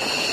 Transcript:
you